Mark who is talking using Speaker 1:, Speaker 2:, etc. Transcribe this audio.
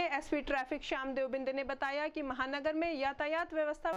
Speaker 1: SP traffic Shyam Devbind ने बताया कि महानगर में यातायात व्यवस्था